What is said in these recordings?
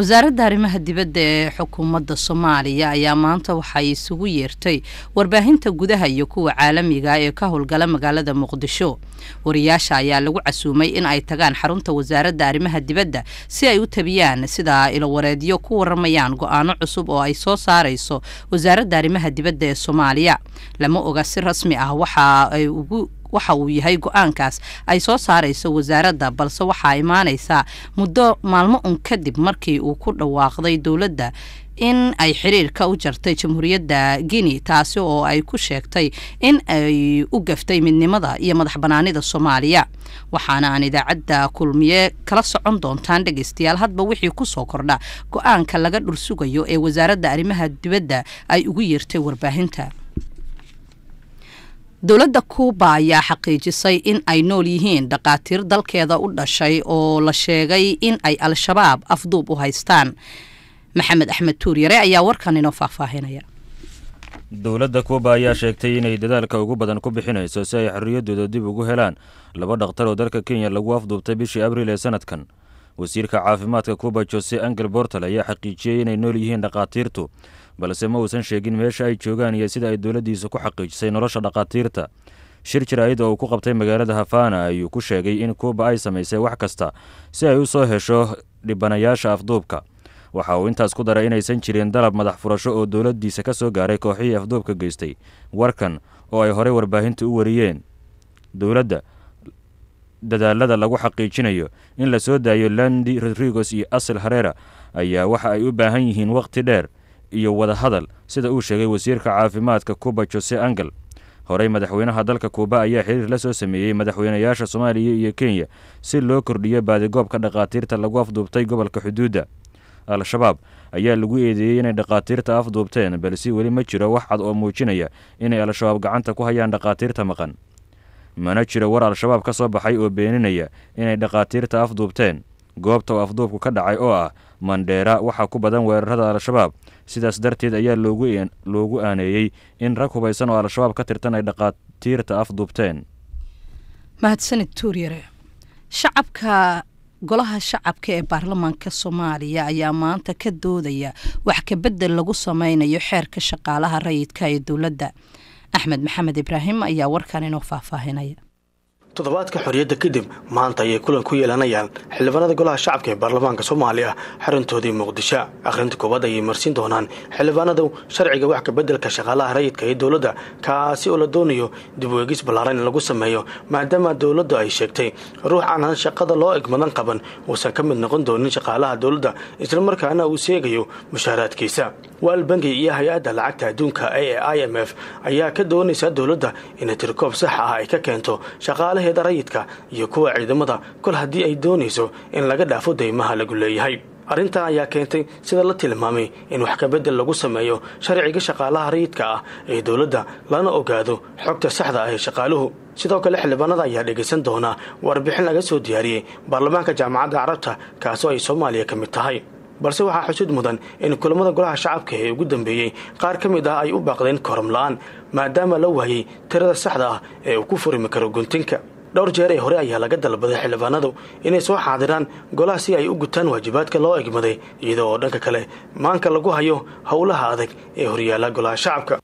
wasaaradda arrimaha dibadda ee xukuumadda soomaaliya ayaa maanta waxay isugu yeertay warbaahinta gudaha iyo kuwa caalamiga ee ka howlgala magaalada muqdisho. Wariyaasha ayaa lagu casuumay in ay tagaan xarunta wasaaradda arrimaha dibadda si ay u tabiyaan sida ilowareedyo ku waramayaan go'aano cusub oo ay soo saarayso wasaaradda arrimaha dibadda ee soomaaliya. Lama oga si rasmi ah waxa ay ugu waxa uu yahay go'aankaas ay soo saarayso wasaaradda balse waxaa imaanaysaa muddo maalmo un kadib markii uu ku dhawaaqday dowladda in ay xiriirka u jartay jamhuuriyadda guinea taasi oo ay ku sheegtay in ay u gaftay midnimada iyo madax banaanida soomaaliya. Waxaana aan idaacadda kulmiye kala socon doontaan dhegeystayaal hadba wixii ku soo kordha go'aanka laga dhursugayo ee wasaaradda arrimaha dibadda ay ugu yeertay warbaahinta dowladda kuuba ayaa xaqiijisay in ay nool yihiin dhaqaatiir dalkeeda u dhashay oo la sheegay in ay al-shabaab afduub u haystaan. Maxamed axmed tuuryare ayaa warkan inoo faahfaahinaya. Dowladda kuuba ayaa sheegtay inay dadaalka ugu badan ku bixinayso si ay xorriyaddooda dib ugu helaan laba dhakhtar oo dalka kenya lagu afduubtay bishii abriil ee sanadkan. Wasiirka caafimaadka kuuba jose angel bortal ayaa xaqiijiyey inay nool yihiin dhakhaatiirtu balse ma uusan sheegin meesha ay joogaan iyo sida ay dowladdiisa ku xaqiijisay nolosha dhakhaatiirta shir jaraa'id oo uu ku qabtay magaalada hafana ayuu ku sheegay in kuuba ay samaysay wax kasta si ay u soo hesho dhibanayaasha afduubka. Waxa uu intaas ku daray inaysan jirin dalab madax furasho oo dowladdiisa ka soo gaaray kooxihii afduubka geystay warkan oo ay horey warbaahinta u wariyeen. Dowladda dadaalada lagu xaqiijinayo in la soo daayo landi rodrigos iyo asel hareera ayaa waxa ay u baahan yihiin wakhti dheer iyo wada hadal sida uu sheegay wasiirka caafimaadka kuuba jose angel. Horey madaxweynaha dalka kuuba ayaa xiriir la soo sameeyey madaxweynayaasha soomaaliya iyo kenya si loo kordhiyo baadigoobka dhakhaatiirta lagu afduubtay gobolka xuduudda. Al-shabaab ayaa lagu eedeeyey inay dhakhaatiirta afduubteen balse weli ma jiro wax cad oo muujinaya inay al-shabaab gacanta ku hayaan dhakhaatiirta maqan. Mana jiro war al-shabaab ka soo baxay oo beeninaya inay dhakhaatiirta afduubteen. Goobta oo afduubku ka dhacay oo ah mandheera waxaa ku badan weerarada al-shabaab sidaas darteed ayaa loogu aaneeyey in rag hubaysan oo al-shabaab ka tirtan ay dhakhaatiirta afduubteen mahadsanid tuuryare shacabka golaha shacabka ee baarlamaanka soomaaliya ayaa maanta ka doodaya wax kabedel lagu sameynayo xeerka shaqaalaha rayidka ee dowladda. Axmed maxamed ibraahim ayaa warkan inoo faahfaahinaya toddobaadka xorriyadda kadib maanta ayay kulan ku yeelanayaan xildhibaanada golaha shacabka ee baarlamaanka soomaaliya xaruntoodii muqdisho. Akhrinta koowaad ayay marsin doonaan xildhibaanadu sharciga wax kabeddelka shaqaalaha rayidka ee dowladda kaasi oo la doonayo dib u eegis ballaaran in lagu sameeyo maadaama dowladdu ay sheegtay ruux aan shaqada loo egmadan qaban uusan ka mid noqon doonin shaqaalaha dowladda islamarkaana uu seegayo mushaaraadkiisa waal bangi iyo hay'adda lacagta adduunka ee i m f ayaa ka doonaysa dowladda inay tirkoob sax ah ay ka keento shaqaalaheeda rayidka iyo kuwa ciidamada. Kol haddii ay doonayso in laga dhaafo deymaha lagu leeyahay. Arrintan ayaa keentay sida la tilmaamay in wax kabedel lagu sameeyo sharciga shaqaalaha rayidka ah ee dowladda lana ogaado xogta saxda ah ee shaqaaluhu. Sidoo kale xildhibaanada ayaa dhegaysan doona warbixin laga soo diyaariyey baarlamaanka jaamacadda carabta kaasoo ay soomaaliya ka mid tahay balse waxaa xusid mudan in kulamada golaha shacabka ee ugu dambeeyey qaar ka mid ah ay u baaqdeen koram la'aan maadaama la waayey tirada saxda ah ee uu ku furimi karo guntinka. Dhowr jeer ee hore ayaa laga dalbaday xildhibaanadu inay soo xaadiraan golaha si ay u gutaan waajibaadka loo egmaday iyadoo oo dhanka kale maanka lagu hayo howlaha adag ee horyaala golaha shacabka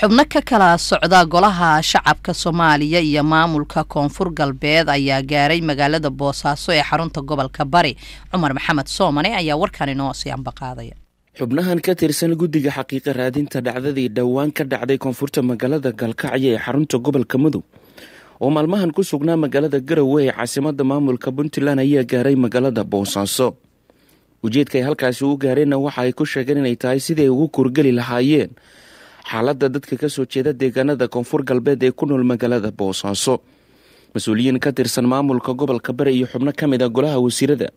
xubno ka kala socda golaha shacabka soomaaliya iyo maamulka koonfur galbeed ayaa gaaray magaalada boosaaso ee xarunta gobolka bari. Cumar maxamed soomane ayaa warkan inoo sii ambaqaadaya. Xubnahan ka tirsan guddiga xaqiiqa raadinta dhacdadii dhowaan ka dhacday koonfurta magaalada galkacyo ee xarunta gobolka mudug oo maalmahan ku sugnaa magaalada garowe ee caasimada maamulka puntland ayaa gaaray magaalada boosaaso. Ujeedka ay halkaasi u gaareenna waxa ay ku sheegeen inay tahay siday ugu kurgeli lahaayeen xaaladda dadka ka soo jeeda deegaanada koonfur galbeed ee ku nool magaalada boosaaso mas'uuliyiin ka tirsan maamulka gobolka bari iyo xubno ka mid a golaha wasiirada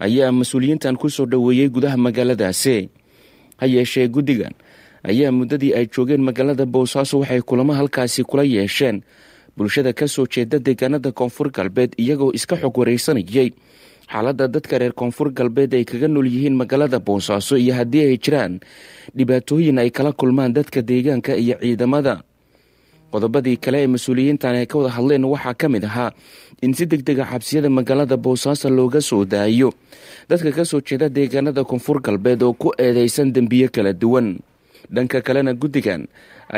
ayaa mas'uuliyiintan ku soo dhoweeyey gudaha magaaladaasi. Ha yeeshee guddigan ayaa muddadii ay joogeen magaalada boosaaso waxay kulamo halkaasi kula yeesheen. Bulshada ka soo jeeda deegaanada koonfur galbeed iyagoo iska xog wareysanayay xaaladda dadka reer koonfur galbeed ay kaga nool yihiin magaalada boosaaso iyo haddii ay jiraan dhibaatooyin ay kala kulmaan dadka deegaanka iyo ciidamada. Qodobadii kale ee mas'uuliyiintan ay ka wada hadleen waxaa ka mid ahaa in si deg dega xabsiyada magaalada boosaaso looga soo daayo. Dadka ka soo jeeda deegaanada koonfur galbeed oo ku eedeysan dembiyo kala duwan dhanka kalena guddigan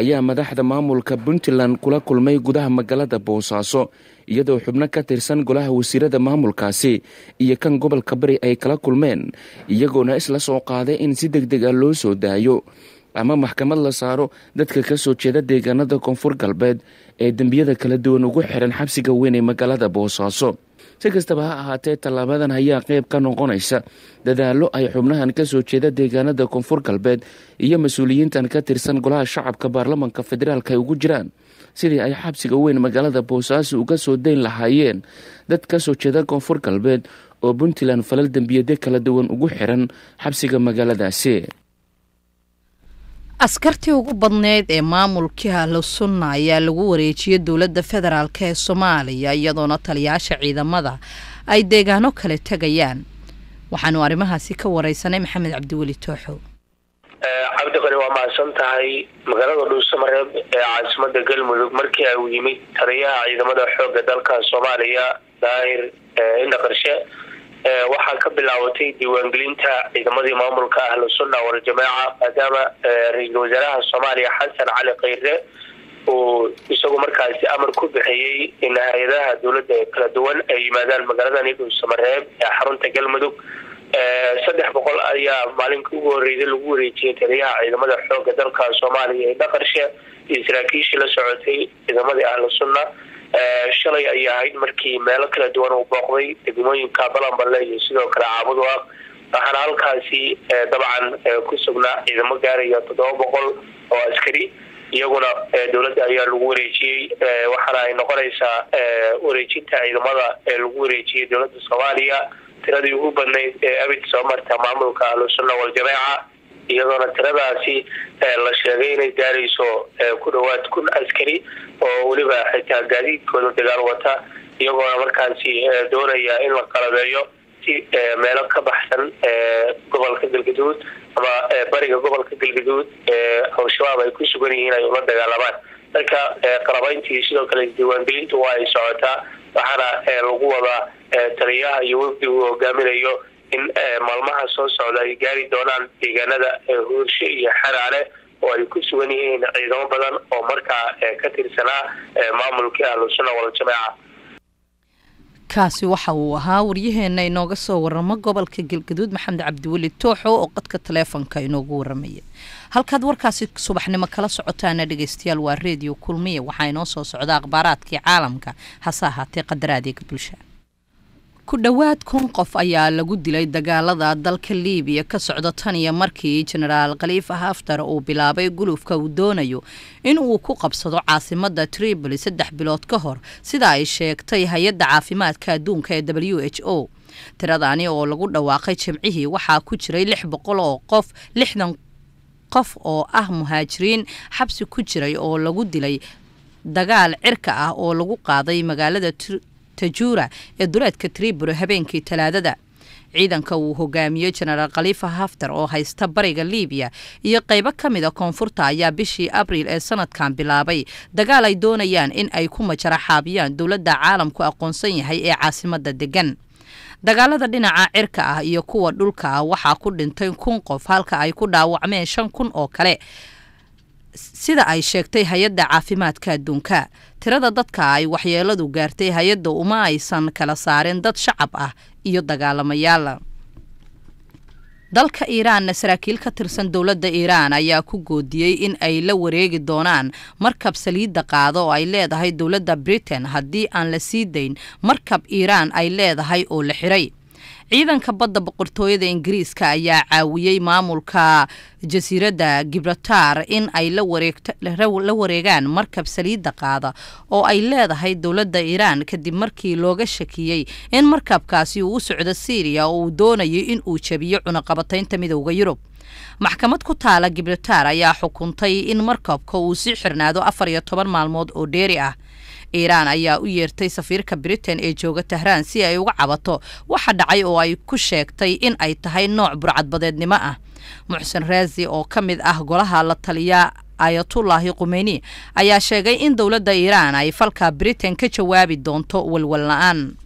ayaa madaxda maamulka puntland kula kulmay gudaha magaalada boosaaso iyadoo xubno ka tirsan golaha wasiirada maamulkaasi iyo kan gobolka bari ay kala kulmeen iyagoona isla soo qaaday in si deg deg a loo soo daayo. Ama maxkamad la saaro dadka ka soo jeeda deegaanada koonfur galbeed ee dembiyada kala duwan ugu xiran xabsiga weyn ee magaalada boosaaso si kastaba ha ahaatee tallaabadan ayaa qayb ka noqonaysa dadaallo ay xubnahan ka soo jeeda deegaanada koonfur galbeed iyo mas'uuliyiintan ka tirsan golaha shacabka baarlamanka federaalk ay ugu jiraan. Sidii ay xabsiga weyn magaalada boosaaso uga soo dayn lahaayeen dad ka soo jeeda koonfur galbeed oo puntland falal dembiyade kala duwan ugu xiran xabsiga magaaladaasi askartii ugu badneyd ee maamulkii ahlu sunna ayaa lagu wareejiyey dowladda federaalk ee soomaaliya iyadoona taliyaasha ciidamada ay deegaano kale tegayaan waxaanu arrimahaasi ka wareysanay maxamed cabdiweli tooxow cabdiqani waa mahadsan tahay magaalada dhuusamareeb ee caasimada galmudug. Markii ay u yimid taliyaha ciidamada xooga dalka soomaaliya daahir indha qarshe waxaa ka bilaabatay diiwaangelinta ciidamadii maamulka ahlu sunna waljamaaca maadaama ra'iisul wasaaraha soomaaliya xasan cali khayre uu isagu markaasi amar ku bixiyey in hay'adaha dowladda ee kala duwan ay yimaadaan magaaladani dhuusamareeb ee xarunta galmudug. Saddex boqol ayaa maalinkai ugu horreysay lagu wareejiyey taliyaha ciidamada xooga dalka soomaaliya ee dhaqarshe iyo saraakiishii la socotay ciidamadii ahlu sunna shalay ayay ahayd markii meelo kala duwan uu booqday degmooyinka balanballe iyo sidoo kale caabudu ah waxaana halkaasi dabcan ku sugnaa ciidamo gaaraya toddoba boqol oo askari iyaguna dowladda ayaa lagu wareejiyey. Waxaana ay noqonaysaa wareejinta ciidamada ee lagu wareejiyey dowladda soomaaliya. Tiradii ugu badnayd ee abid soo marta maamulka ahlusunna waljamaaca iyadoona tiradaasi la sheegay inay gaarayso ku dhawaad kun askari oo weliba xitaa gaadiidkooda dagaal wata iyagoona markaasi doonaya in la qalabeeyo si meelo ka baxsan gobolka galgaduud ama bariga gobolka galgaduud al-shabaab ay ku sugan yihiin ay ula dagaalamaan. Marka qalabayntii sidoo kale isdiiwaangelintu waa ay socotaa waxaana lagu wadaa taliyaha iyo wafdi uu hogaaminayo in maalmaha soo socda ay gaari doonaan deegaanada huurshe iyo xaraale oo ay ku sugan yihiin ciidamo badan oo markaa ka tirsanaa maamulkii ahlusunna waljamaaca kaasi waxa uu ahaa waryaheena inooga soo waramo gobolka galgaduud maxamed cabdiweli tooxo oo qadka taleefonka inoogu waramaya halkaad warkaasi subaxnimo kala socotaana dhegeystayaal waa redio kulmiya waxaa inoo soo socda akhbaaraadkii caalamka hase ahaatee qadar adeega bulsha ku dhowaad kun qof ayaa lagu dilay dagaalada dalka liibiya ka socda tan iyo markii jenaraal khaliifa haftar uu bilaabay gulufka uu doonayo in uu ku qabsado caasimada tripoli saddex bilood ka hor sida ay sheegtay hay'adda caafimaadka adduunka ee w h o. Tiradani oo lagu dhawaaqay jimcihii waxaa ku jiray lix boqol oo qof lixdan qof oo ah muhaajiriin xabsi ku jiray oo lagu dilay dagaal cirka ah oo lagu qaaday magaalada tajura ee duleedka triburo habeenkii talaadada. Ciidanka uu hogaamiyey jenaraal khaliifa haftar oo haysta bariga liibiya iyo qeybo ka mid a koonfurta ayaa bishii abriil ee sanadkan bilaabay. Dagaal ay doonayaan in ay ku majaraxaabiyaan dowladda caalamku aqoonsan yahay ee caasimada degan dagaalada dhinaca cirka ah iyo kuwa dhulka ah waxaa ku dhintay kun qof halka ay ku dhaawacmeen shan kun oo kale sida ay sheegtay hay'adda caafimaadka adduunka. Tirada dadka ay waxyeeladu gaartay hay'adda uma aysan kala saarin dad shacab ah iyo dagaalamayaal. Dalka iiraanna saraakiil ka tirsan dowladda iiraan ayaa ku goodiyey in ay la wareegi doonaan markab saliidda qaado oo ay leedahay dowladda britain haddii aan la sii dayn. Markab iiraan ay leedahay oo la xiray ciidanka badda boqortooyada ingiriiska ayaa caawiyey maamulka jasiiradda gibraltar in ay la wareegaan markab saliidda qaada oo ay leedahay dowladda iiraan kadib markii looga shakiyey in markabkaasi uu u socdo syriya oo uu doonayay in uu jabiyo cunaqabataynta midowda yurub. Maxkamad ku taala gibraltar ayaa xukuntay in markabka uu sii xirnaado afar iyo toban maalmood oo dheeri ah iiraan ayaa u yeertay safiirka britain ee jooga tahraan si ay uga cabato. Waxa dhacay oo ay ku sheegtay in ay tahay nooc burcadbadeednimo ah. Muxsen raazi oo ka mid ah golaha la taliya ayatullaahi khumeyni ayaa sheegay in dowladda iiraan ay falka britain ka jawaabi doonto walwal la'aan